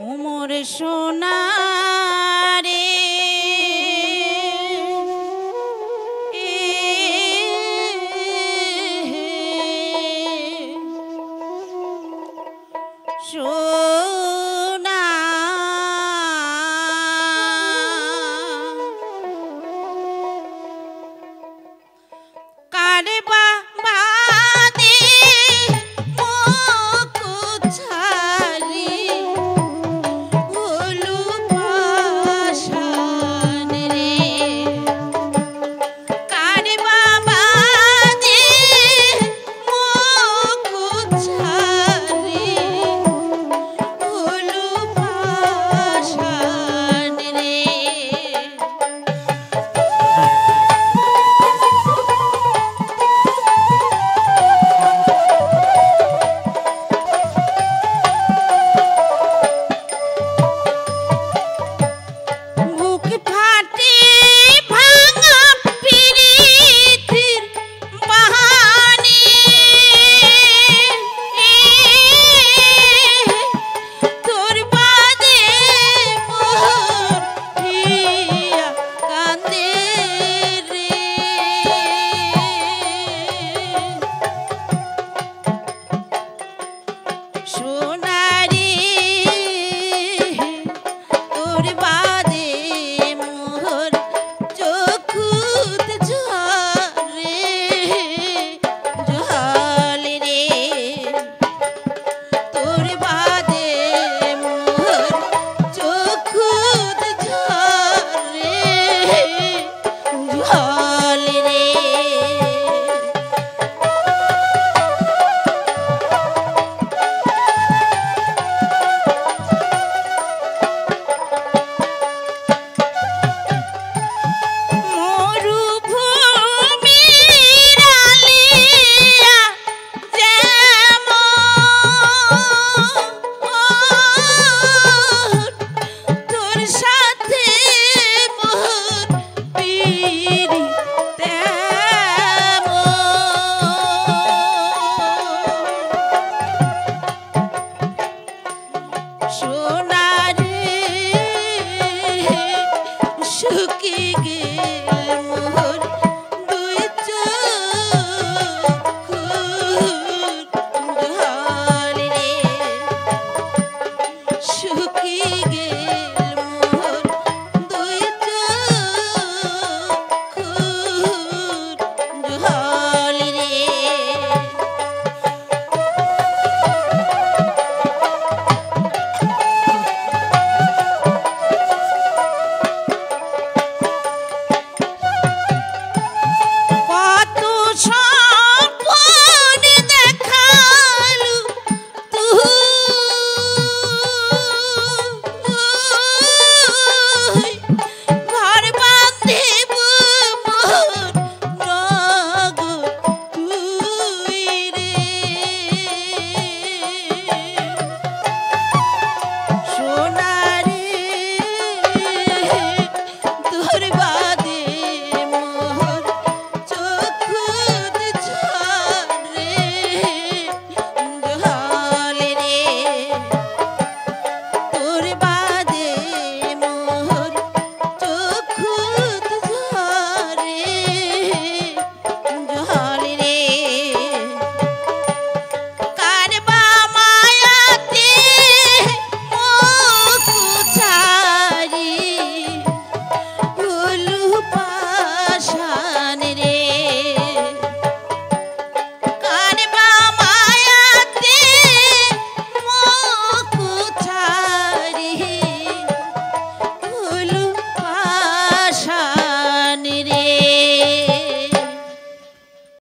উমর সোনারে। রে